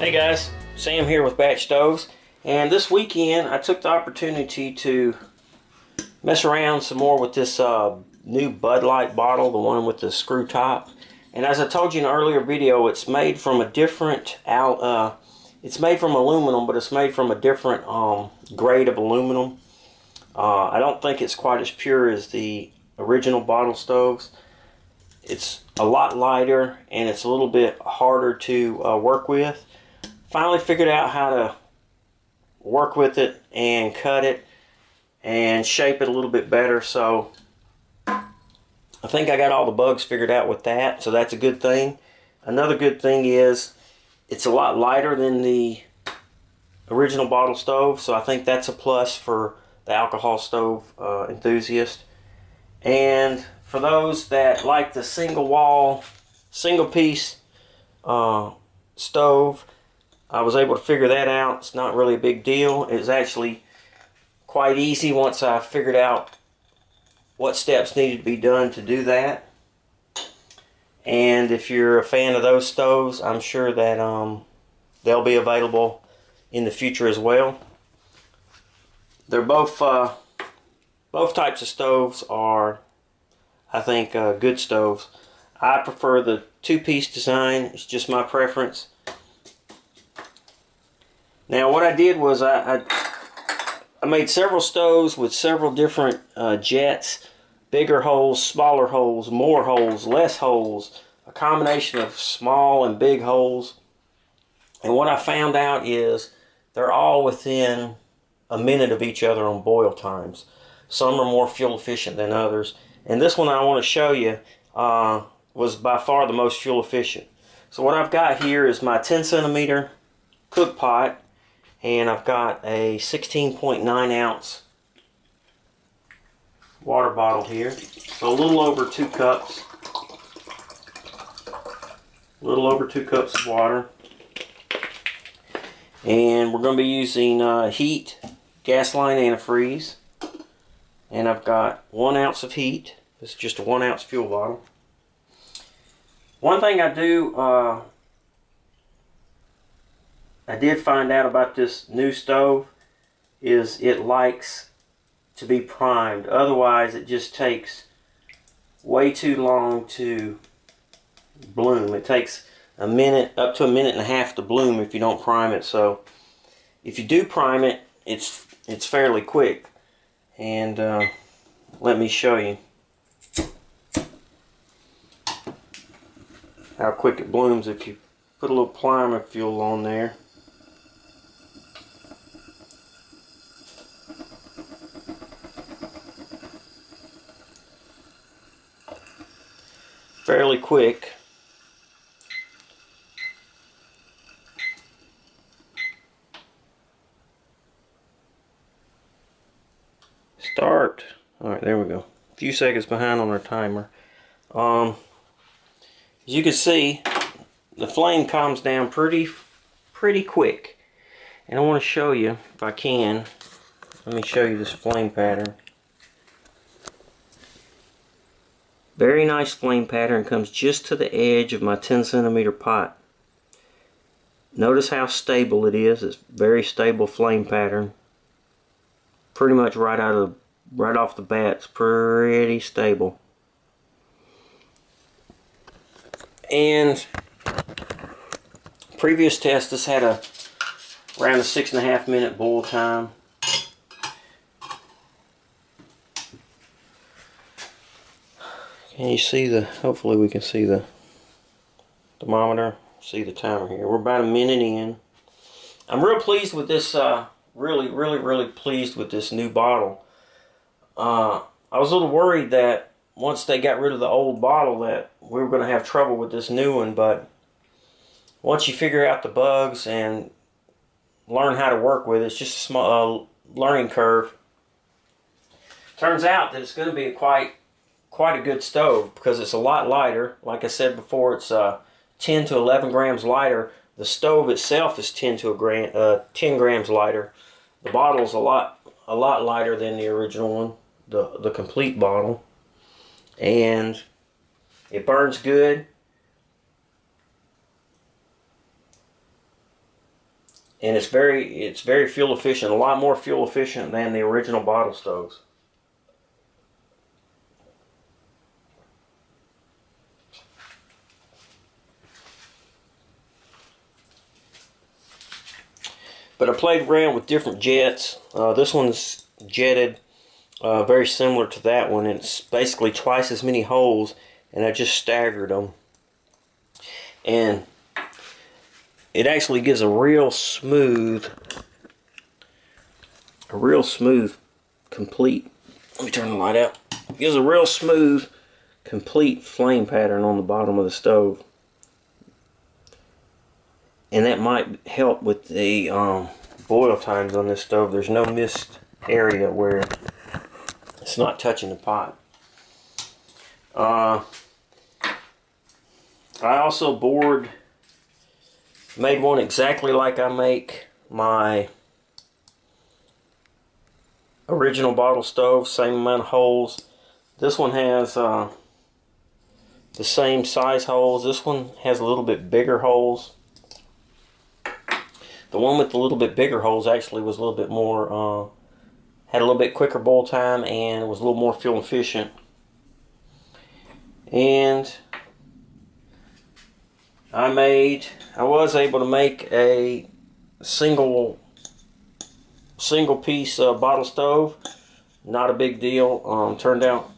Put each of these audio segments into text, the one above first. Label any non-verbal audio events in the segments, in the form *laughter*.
Hey guys, Sam here with BatchStovez. And this weekend I took the opportunity to mess around some more with this uh, new Bud Light bottle, the one with the screw top. And as I told you in an earlier video, it's made from a different, uh, it's made from aluminum, but it's made from a different um, grade of aluminum. Uh, I don't think it's quite as pure as the original bottle stoves. It's a lot lighter and it's a little bit harder to uh, work with. Finally figured out how to work with it and cut it and shape it a little bit better. So I think I got all the bugs figured out with that. So that's a good thing. Another good thing is it's a lot lighter than the original bottle stove. So I think that's a plus for the alcohol stove uh, enthusiast. And for those that like the single wall, single piece uh, stove, I was able to figure that out. It's not really a big deal. It's actually quite easy once I figured out what steps needed to be done to do that. And if you're a fan of those stoves, I'm sure that um, they'll be available in the future as well. They're both uh, both types of stoves are, I think, uh, good stoves. I prefer the two-piece design. It's just my preference. Now, what I did was I, I, I made several stoves with several different uh, jets. Bigger holes, smaller holes, more holes, less holes. A combination of small and big holes. And what I found out is they're all within a minute of each other on boil times. Some are more fuel efficient than others. And this one I want to show you uh, was by far the most fuel efficient. So what I've got here is my 10 centimeter cook pot and I've got a 16.9 ounce water bottle here. So a little over two cups. A little over two cups of water. And we're going to be using uh, HEET Gasline antifreeze. And I've got one ounce of HEET. This is just a one ounce fuel bottle. One thing I do, uh, I did find out about this new stove is it likes to be primed. Otherwise, it just takes way too long to bloom. It takes a minute, up to a minute and a half to bloom if you don't prime it. So if you do prime it, it's it's fairly quick. And uh, let me show you how quick it blooms if you put a little primer fuel on there. Fairly quick. Start. Alright, there we go. A few seconds behind on our timer. Um, as you can see, the flame calms down pretty, pretty quick. And I want to show you, if I can, let me show you this flame pattern. Very nice flame pattern, comes just to the edge of my 10 centimeter pot. Notice how stable it is, it's very stable flame pattern. Pretty much right out of right off the bat, it's pretty stable. And previous test, this had a around a six and a half minute boil time. Can you see the, hopefully we can see the thermometer, see the timer here. We're about a minute in. I'm real pleased with this, uh, really, really, really pleased with this new bottle. Uh, I was a little worried that once they got rid of the old bottle that we were going to have trouble with this new one, but once you figure out the bugs and learn how to work with it, it's just a small uh, learning curve. Turns out that it's going to be a quite quite a good stove because it's a lot lighter. Like I said before, it's uh, 10 to 11 grams lighter. The stove itself is 10 to a gram, uh, 10 grams lighter. The bottle's a lot a lot lighter than the original one, the, the complete bottle. And it burns good. and it's very it's very fuel efficient, a lot more fuel efficient than the original bottle stoves. But I played around with different jets. Uh, this one's jetted, uh, very similar to that one. It's basically twice as many holes, and I just staggered them. And it actually gives a real smooth, a real smooth, complete, let me turn the light out. It gives a real smooth, complete flame pattern on the bottom of the stove and that might help with the um, boil times on this stove. There's no mist area where it's not touching the pot. Uh, I also bored, made one exactly like I make my original bottle stove, same amount of holes. This one has uh, the same size holes. This one has a little bit bigger holes. The one with the little bit bigger holes actually was a little bit more, uh, had a little bit quicker boil time and was a little more fuel efficient. And I made, I was able to make a single, single piece uh, bottle stove. Not a big deal. Um, turned out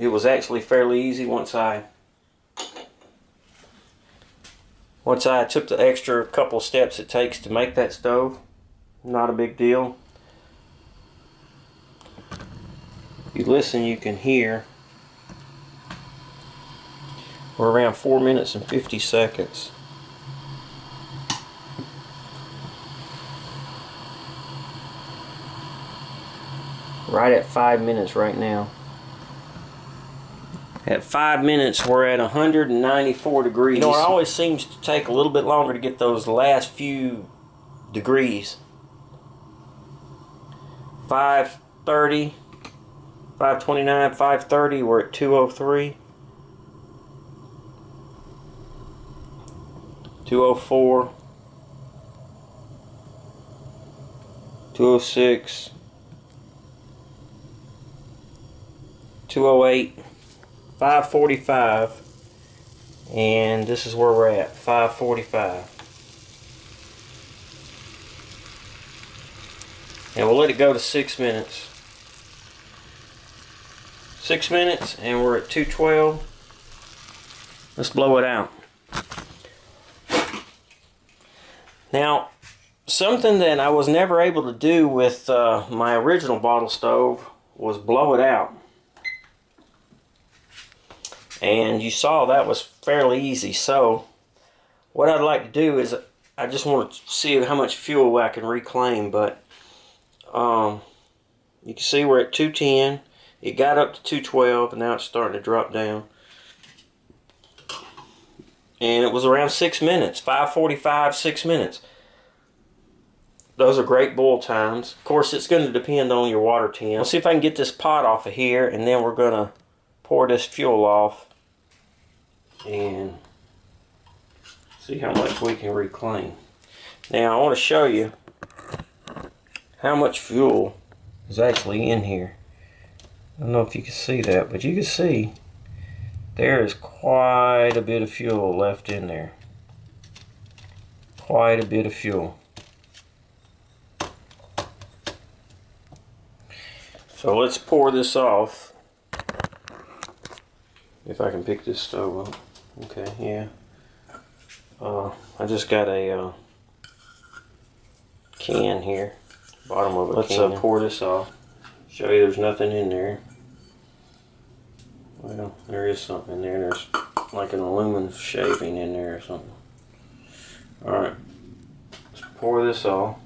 it was actually fairly easy once I once I took the extra couple steps it takes to make that stove, not a big deal. If you listen, you can hear. We're around 4 minutes and 50 seconds. Right at 5 minutes right now. At five minutes, we're at 194 degrees. You know, it always seems to take a little bit longer to get those last few degrees. 530, 529, 530, we're at 203. 204, 206, 208. 545 and this is where we're at 545 and we'll let it go to six minutes. Six minutes and we're at 212 let's blow it out. Now something that I was never able to do with uh, my original bottle stove was blow it out and you saw that was fairly easy. So what I'd like to do is I just want to see how much fuel I can reclaim but um, you can see we're at 210 it got up to 212 and now it's starting to drop down. And it was around six minutes 545 six minutes. Those are great boil times. Of course it's going to depend on your water temp. Let's see if I can get this pot off of here and then we're going to pour this fuel off and see how much we can reclaim. Now I want to show you how much fuel is actually in here. I don't know if you can see that, but you can see there is quite a bit of fuel left in there. Quite a bit of fuel. So let's pour this off. If I can pick this stove up. Okay, yeah. Uh, I just got a uh, can here, bottom of a Let's uh, pour this off. Show you there's nothing in there. Well, there is something in there. There's like an aluminum shaving in there or something. Alright, let's pour this off.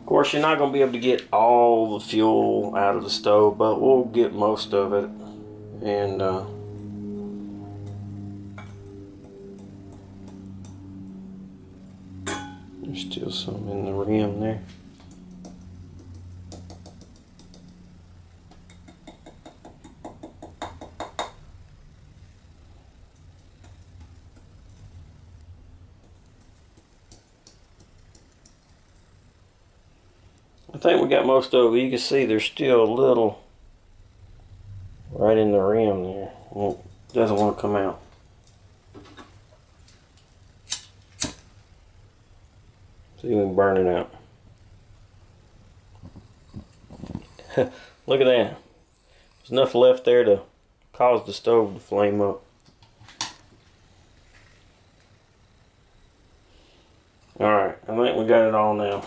Of course, you're not going to be able to get all the fuel out of the stove, but we'll get most of it. And, uh, was some in the rim there. I think we got most of it. You can see there's still a little right in the rim there. Well, doesn't want to come out. See we can out. *laughs* Look at that. There's enough left there to cause the stove to flame up. Alright, I think we got it all now.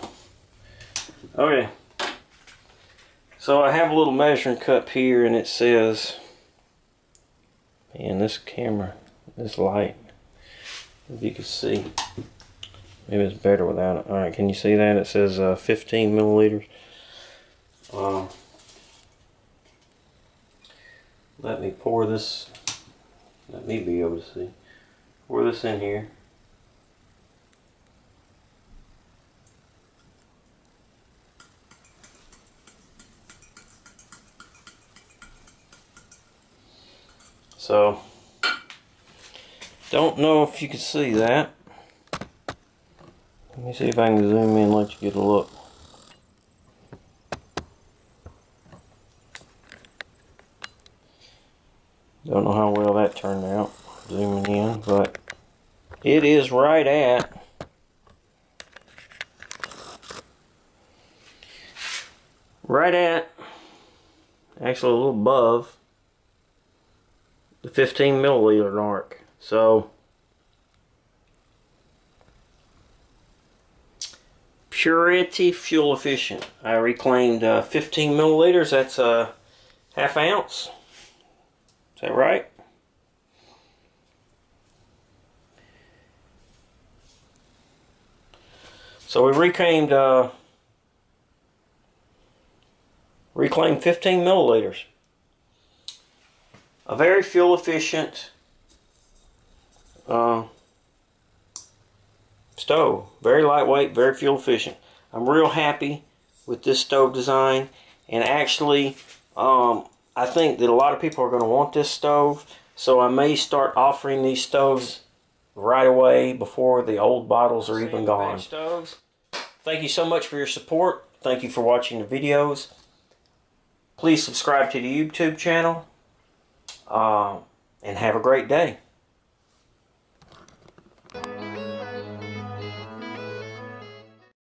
Okay. So I have a little measuring cup here and it says, man, this camera, this light, if you can see, maybe it's better without it. Alright, can you see that? It says uh, 15 milliliters. Um, let me pour this, let me be able to see. Pour this in here. So, don't know if you can see that. Let me see if I can zoom in and let you get a look. Don't know how well that turned out, zooming in, but it is right at right at actually a little above the 15 milliliter mark. So purity fuel efficient. I reclaimed uh, 15 milliliters. That's a half ounce. Is that right? So we reclaimed uh, reclaimed 15 milliliters a very fuel efficient uh, stove. Very lightweight, very fuel efficient. I'm real happy with this stove design and actually um, I think that a lot of people are going to want this stove so I may start offering these stoves right away before the old bottles are even gone. Stoves. Thank you so much for your support. Thank you for watching the videos. Please subscribe to the YouTube channel uh, and have a great day.